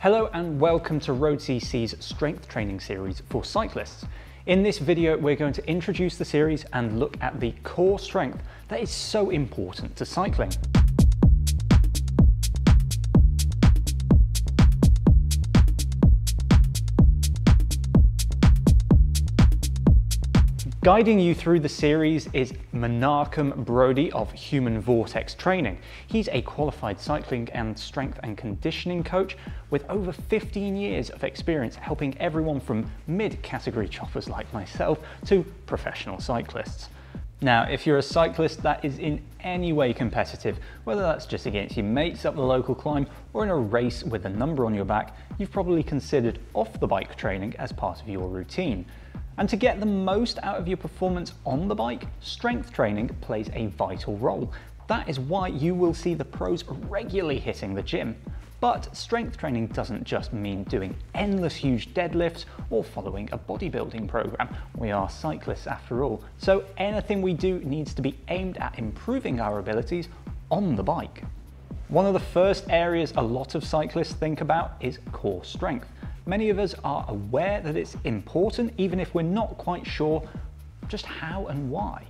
Hello and welcome to road.cc's strength training series for cyclists. In this video, we're going to introduce the series and look at the core strength that is so important to cycling. Guiding you through the series is Menachem Brodie of Human Vortex Training. He's a qualified cycling and strength and conditioning coach with over 15 years of experience helping everyone from mid-category choppers like myself to professional cyclists. Now, if you're a cyclist that is in any way competitive, whether that's just against your mates up the local climb or in a race with a number on your back, you've probably considered off the bike training as part of your routine. And to get the most out of your performance on the bike, strength training plays a vital role. That is why you will see the pros regularly hitting the gym. But strength training doesn't just mean doing endless huge deadlifts or following a bodybuilding program. We are cyclists after all, so anything we do needs to be aimed at improving our abilities on the bike. One of the first areas a lot of cyclists think about is core strength. Many of us are aware that it's important, even if we're not quite sure just how and why.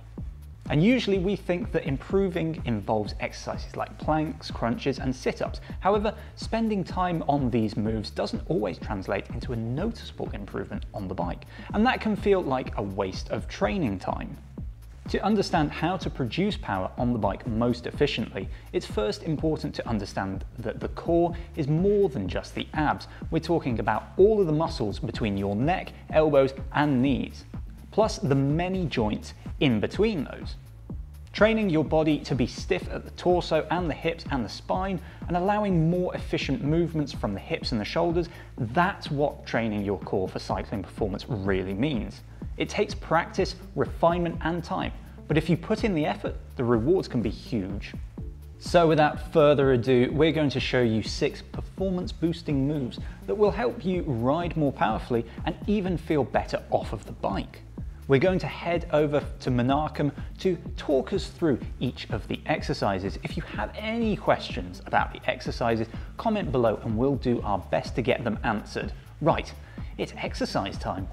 And usually we think that improving involves exercises like planks, crunches, and sit-ups. However, spending time on these moves doesn't always translate into a noticeable improvement on the bike. And that can feel like a waste of training time. To understand how to produce power on the bike most efficiently, it's first important to understand that the core is more than just the abs. We're talking about all of the muscles between your neck, elbows, and knees, plus the many joints in between those. Training your body to be stiff at the torso and the hips and the spine and allowing more efficient movements from the hips and the shoulders, that's what training your core for cycling performance really means. It takes practice, refinement and time, but if you put in the effort, the rewards can be huge. So without further ado, we're going to show you six performance boosting moves that will help you ride more powerfully and even feel better off of the bike. We're going to head over to Menachem to talk us through each of the exercises. If you have any questions about the exercises, comment below and we'll do our best to get them answered. Right, it's exercise time.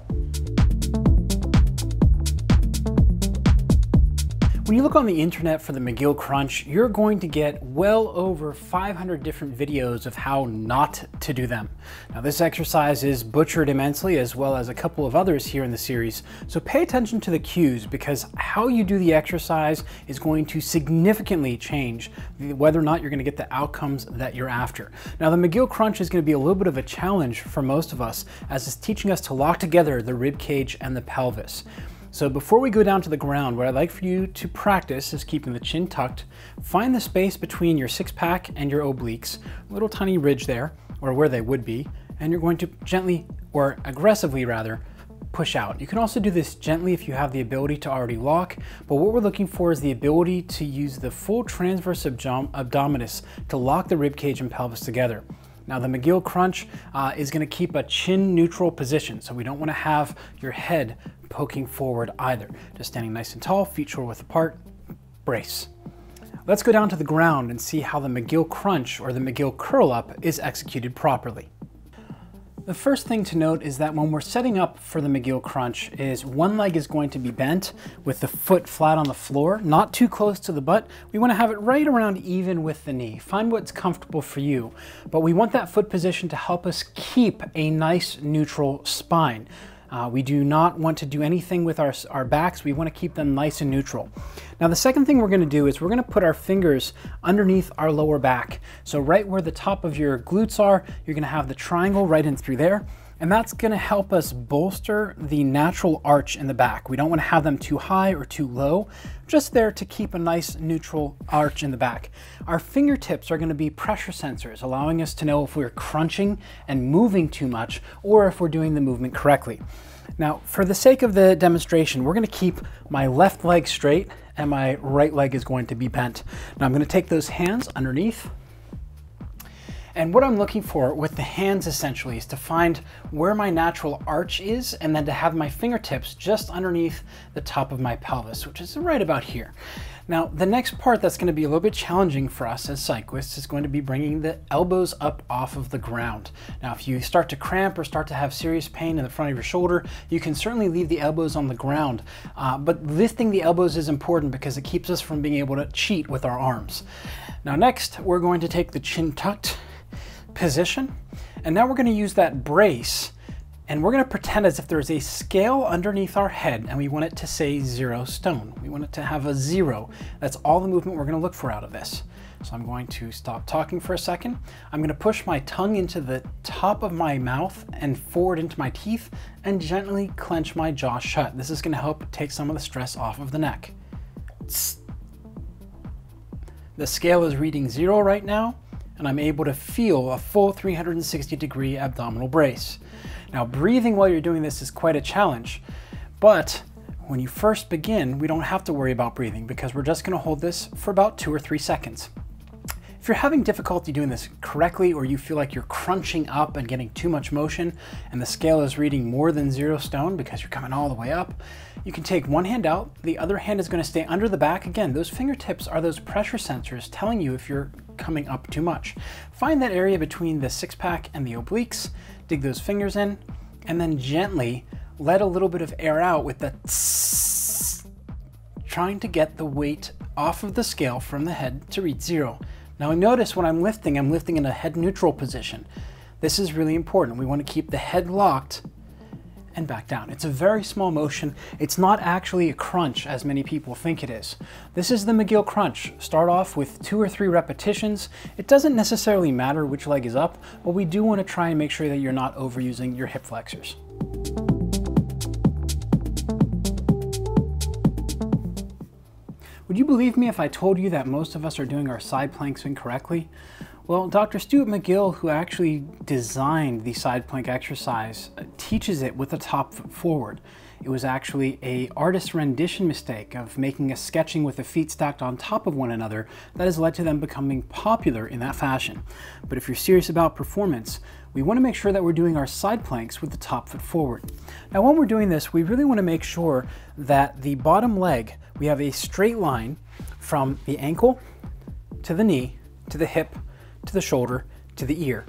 When you look on the internet for the McGill Crunch, you're going to get well over 500 different videos of how not to do them. Now this exercise is butchered immensely as well as a couple of others here in the series, so pay attention to the cues because how you do the exercise is going to significantly change whether or not you're going to get the outcomes that you're after. Now the McGill Crunch is going to be a little bit of a challenge for most of us as it's teaching us to lock together the rib cage and the pelvis. So before we go down to the ground, what I'd like for you to practice is keeping the chin tucked. Find the space between your six pack and your obliques, a little tiny ridge there, or where they would be, and you're going to gently, or aggressively rather, push out. You can also do this gently if you have the ability to already lock, but what we're looking for is the ability to use the full transverse abdominis to lock the rib cage and pelvis together. Now the McGill Crunch uh, is gonna keep a chin neutral position, so we don't wanna have your head poking forward either. Just standing nice and tall, feet shoulder width apart, brace. Let's go down to the ground and see how the McGill Crunch or the McGill Curl Up is executed properly. The first thing to note is that when we're setting up for the McGill Crunch is one leg is going to be bent with the foot flat on the floor, not too close to the butt. We want to have it right around even with the knee. Find what's comfortable for you, but we want that foot position to help us keep a nice neutral spine. Uh, we do not want to do anything with our, our backs. We want to keep them nice and neutral. Now the second thing we're going to do is we're going to put our fingers underneath our lower back. So right where the top of your glutes are, you're going to have the triangle right in through there and that's gonna help us bolster the natural arch in the back. We don't wanna have them too high or too low, just there to keep a nice neutral arch in the back. Our fingertips are gonna be pressure sensors, allowing us to know if we're crunching and moving too much or if we're doing the movement correctly. Now, for the sake of the demonstration, we're gonna keep my left leg straight and my right leg is going to be bent. Now I'm gonna take those hands underneath and what I'm looking for with the hands essentially is to find where my natural arch is and then to have my fingertips just underneath the top of my pelvis, which is right about here. Now, the next part that's going to be a little bit challenging for us as cyclists is going to be bringing the elbows up off of the ground. Now, if you start to cramp or start to have serious pain in the front of your shoulder, you can certainly leave the elbows on the ground. Uh, but lifting the elbows is important because it keeps us from being able to cheat with our arms. Now, next, we're going to take the chin tucked position, and now we're going to use that brace and we're going to pretend as if there's a scale underneath our head and we want it to say zero stone. We want it to have a zero. That's all the movement we're going to look for out of this. So I'm going to stop talking for a second. I'm going to push my tongue into the top of my mouth and forward into my teeth and gently clench my jaw shut. This is going to help take some of the stress off of the neck. The scale is reading zero right now, and I'm able to feel a full 360 degree abdominal brace. Now, breathing while you're doing this is quite a challenge, but when you first begin, we don't have to worry about breathing because we're just gonna hold this for about two or three seconds. If you're having difficulty doing this correctly or you feel like you're crunching up and getting too much motion and the scale is reading more than zero stone because you're coming all the way up, you can take one hand out, the other hand is going to stay under the back. Again, those fingertips are those pressure sensors telling you if you're coming up too much. Find that area between the six pack and the obliques dig those fingers in, and then gently let a little bit of air out with the tss, trying to get the weight off of the scale from the head to read zero. Now notice when I'm lifting, I'm lifting in a head neutral position. This is really important. We want to keep the head locked and back down. It's a very small motion. It's not actually a crunch as many people think it is. This is the McGill crunch. Start off with two or three repetitions. It doesn't necessarily matter which leg is up, but we do want to try and make sure that you're not overusing your hip flexors. Would you believe me if I told you that most of us are doing our side planks incorrectly? Well, Dr. Stuart McGill, who actually designed the side plank exercise, uh, teaches it with the top foot forward. It was actually a artist rendition mistake of making a sketching with the feet stacked on top of one another that has led to them becoming popular in that fashion. But if you're serious about performance, we want to make sure that we're doing our side planks with the top foot forward. Now when we're doing this, we really want to make sure that the bottom leg, we have a straight line from the ankle to the knee to the hip to the shoulder, to the ear.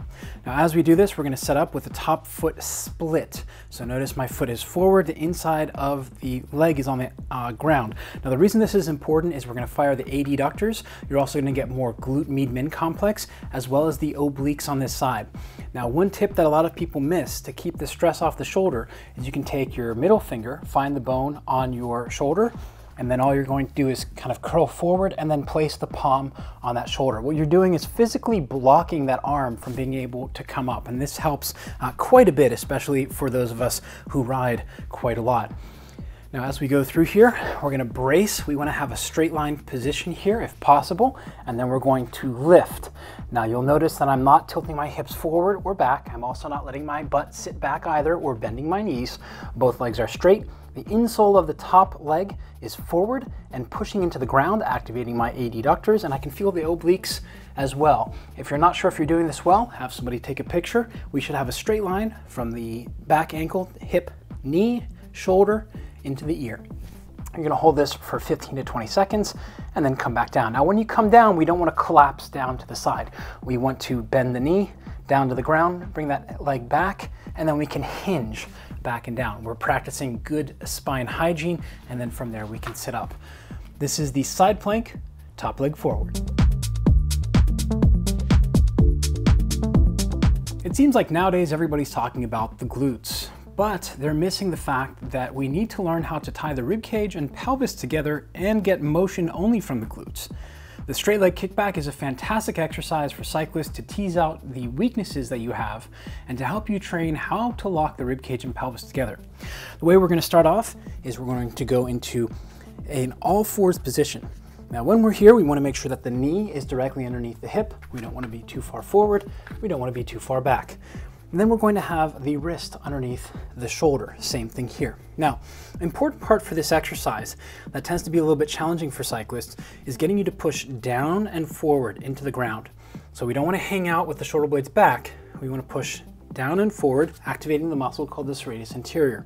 Now as we do this, we're gonna set up with the top foot split. So notice my foot is forward, the inside of the leg is on the uh, ground. Now the reason this is important is we're gonna fire the adductors. You're also gonna get more glute med complex as well as the obliques on this side. Now one tip that a lot of people miss to keep the stress off the shoulder is you can take your middle finger, find the bone on your shoulder, and then all you're going to do is kind of curl forward and then place the palm on that shoulder. What you're doing is physically blocking that arm from being able to come up, and this helps uh, quite a bit, especially for those of us who ride quite a lot. Now as we go through here, we're gonna brace. We wanna have a straight line position here if possible, and then we're going to lift. Now you'll notice that I'm not tilting my hips forward or back. I'm also not letting my butt sit back either or bending my knees. Both legs are straight. The insole of the top leg is forward and pushing into the ground, activating my adductors, and I can feel the obliques as well. If you're not sure if you're doing this well, have somebody take a picture. We should have a straight line from the back ankle, hip, knee, shoulder, into the ear. You're gonna hold this for 15 to 20 seconds and then come back down. Now when you come down, we don't wanna collapse down to the side. We want to bend the knee down to the ground, bring that leg back, and then we can hinge back and down. We're practicing good spine hygiene, and then from there we can sit up. This is the side plank, top leg forward. It seems like nowadays everybody's talking about the glutes, but they're missing the fact that we need to learn how to tie the rib cage and pelvis together and get motion only from the glutes. The straight leg kickback is a fantastic exercise for cyclists to tease out the weaknesses that you have and to help you train how to lock the rib cage and pelvis together. The way we're going to start off is we're going to go into an all fours position. Now when we're here, we want to make sure that the knee is directly underneath the hip. We don't want to be too far forward. We don't want to be too far back. And then we're going to have the wrist underneath the shoulder. Same thing here. Now, important part for this exercise that tends to be a little bit challenging for cyclists is getting you to push down and forward into the ground. So we don't want to hang out with the shoulder blades back. We want to push down and forward, activating the muscle called the serratus anterior.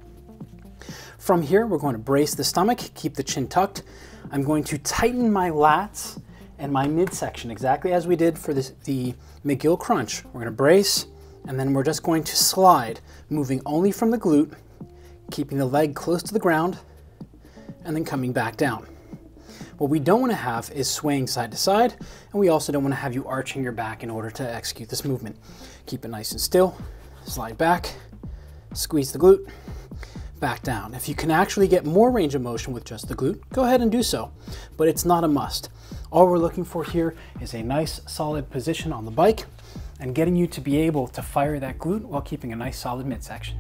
From here, we're going to brace the stomach, keep the chin tucked. I'm going to tighten my lats and my midsection exactly as we did for this, the McGill crunch. We're gonna brace and then we're just going to slide, moving only from the glute, keeping the leg close to the ground and then coming back down. What we don't want to have is swaying side to side, and we also don't want to have you arching your back in order to execute this movement. Keep it nice and still, slide back, squeeze the glute, back down. If you can actually get more range of motion with just the glute, go ahead and do so, but it's not a must. All we're looking for here is a nice solid position on the bike and getting you to be able to fire that glute while keeping a nice solid midsection.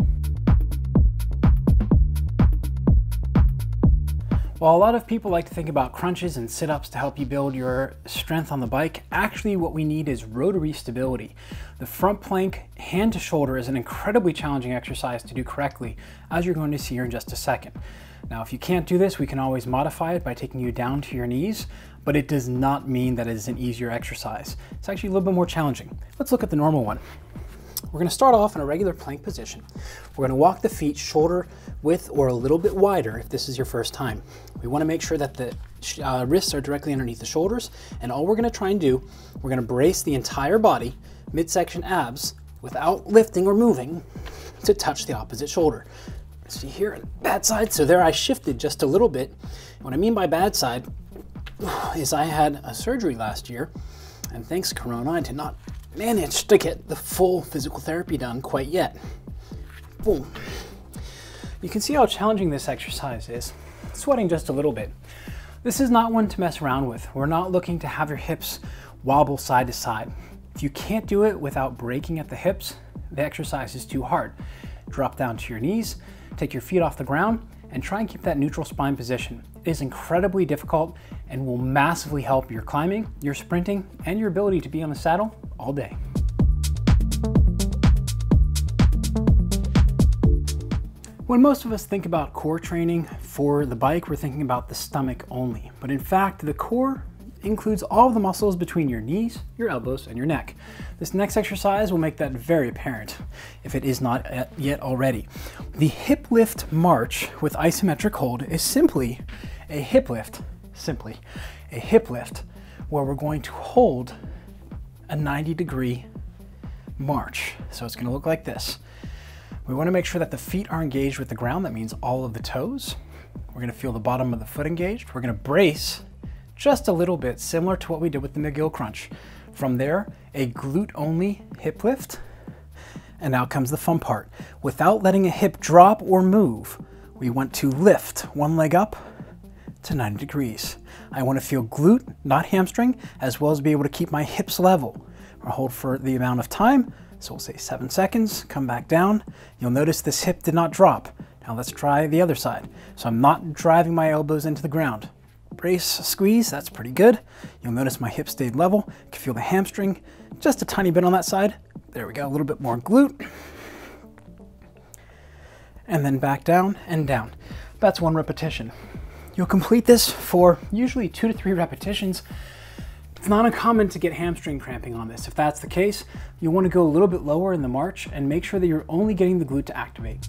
While a lot of people like to think about crunches and sit-ups to help you build your strength on the bike, actually what we need is rotary stability. The front plank hand to shoulder is an incredibly challenging exercise to do correctly, as you're going to see here in just a second. Now, if you can't do this, we can always modify it by taking you down to your knees, but it does not mean that it is an easier exercise. It's actually a little bit more challenging. Let's look at the normal one. We're gonna start off in a regular plank position. We're gonna walk the feet shoulder width or a little bit wider if this is your first time. We wanna make sure that the uh, wrists are directly underneath the shoulders. And all we're gonna try and do, we're gonna brace the entire body, midsection abs, without lifting or moving to touch the opposite shoulder. See here, bad side. So there I shifted just a little bit. What I mean by bad side is I had a surgery last year and thanks Corona, I did not manage to get the full physical therapy done quite yet. Boom. You can see how challenging this exercise is. Sweating just a little bit. This is not one to mess around with. We're not looking to have your hips wobble side to side. If you can't do it without breaking at the hips, the exercise is too hard. Drop down to your knees, take your feet off the ground, and try and keep that neutral spine position. It is incredibly difficult and will massively help your climbing, your sprinting, and your ability to be on the saddle all day. When most of us think about core training for the bike, we're thinking about the stomach only. But in fact, the core includes all of the muscles between your knees, your elbows, and your neck. This next exercise will make that very apparent, if it is not yet already. The hip lift march with isometric hold is simply a hip lift, simply a hip lift, where we're going to hold a 90 degree march. So it's gonna look like this. We wanna make sure that the feet are engaged with the ground. That means all of the toes. We're gonna feel the bottom of the foot engaged. We're gonna brace just a little bit, similar to what we did with the McGill crunch. From there, a glute only hip lift. And now comes the fun part. Without letting a hip drop or move, we want to lift one leg up to 90 degrees. I want to feel glute, not hamstring, as well as be able to keep my hips level. I'll hold for the amount of time, so we'll say seven seconds, come back down. You'll notice this hip did not drop. Now let's try the other side. So I'm not driving my elbows into the ground. Squeeze, that's pretty good. You'll notice my hip stayed level. You can feel the hamstring just a tiny bit on that side. There we go, a little bit more glute. And then back down and down. That's one repetition. You'll complete this for usually two to three repetitions. It's not uncommon to get hamstring cramping on this. If that's the case, you'll want to go a little bit lower in the march and make sure that you're only getting the glute to activate.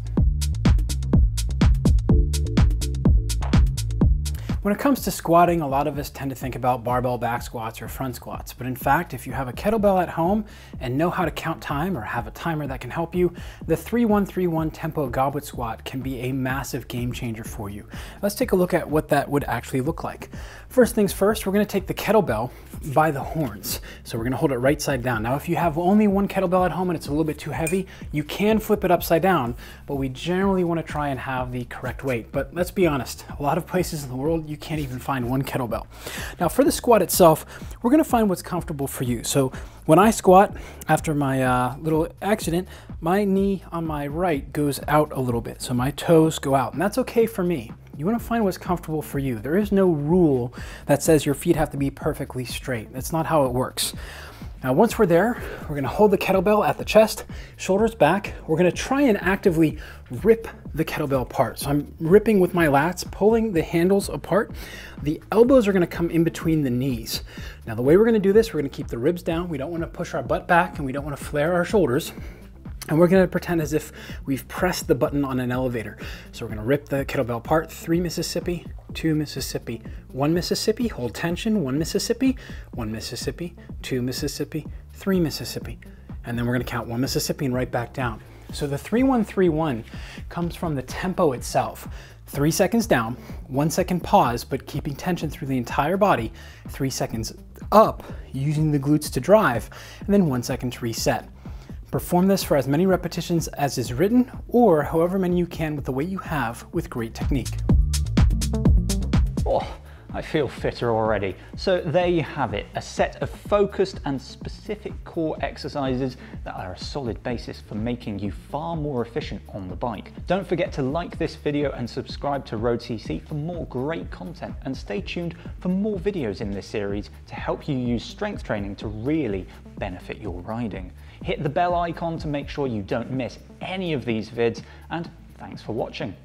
When it comes to squatting, a lot of us tend to think about barbell back squats or front squats. But in fact, if you have a kettlebell at home and know how to count time or have a timer that can help you, the 3131 tempo goblet squat can be a massive game changer for you. Let's take a look at what that would actually look like. First things first, we're gonna take the kettlebell by the horns. So we're gonna hold it right side down. Now, if you have only one kettlebell at home and it's a little bit too heavy, you can flip it upside down, but we generally wanna try and have the correct weight. But let's be honest, a lot of places in the world, you can't even find one kettlebell. Now for the squat itself, we're gonna find what's comfortable for you. So when I squat, after my uh, little accident, my knee on my right goes out a little bit. So my toes go out, and that's okay for me. You want to find what's comfortable for you. There is no rule that says your feet have to be perfectly straight. That's not how it works. Now, once we're there, we're gonna hold the kettlebell at the chest, shoulders back. We're gonna try and actively rip the kettlebell apart. So I'm ripping with my lats, pulling the handles apart. The elbows are gonna come in between the knees. Now, the way we're gonna do this, we're gonna keep the ribs down. We don't wanna push our butt back and we don't wanna flare our shoulders. And we're gonna pretend as if we've pressed the button on an elevator. So we're gonna rip the kettlebell apart, three Mississippi, two Mississippi, one Mississippi, hold tension, one Mississippi, one Mississippi, two Mississippi, three Mississippi. And then we're gonna count one Mississippi and right back down. So the 3131 comes from the tempo itself. Three seconds down, one second pause, but keeping tension through the entire body, three seconds up, using the glutes to drive, and then one second to reset. Perform this for as many repetitions as is written, or however many you can with the weight you have with great technique. Oh, I feel fitter already. So there you have it, a set of focused and specific core exercises that are a solid basis for making you far more efficient on the bike. Don't forget to like this video and subscribe to road.cc for more great content and stay tuned for more videos in this series to help you use strength training to really benefit your riding. Hit the bell icon to make sure you don't miss any of these vids and thanks for watching.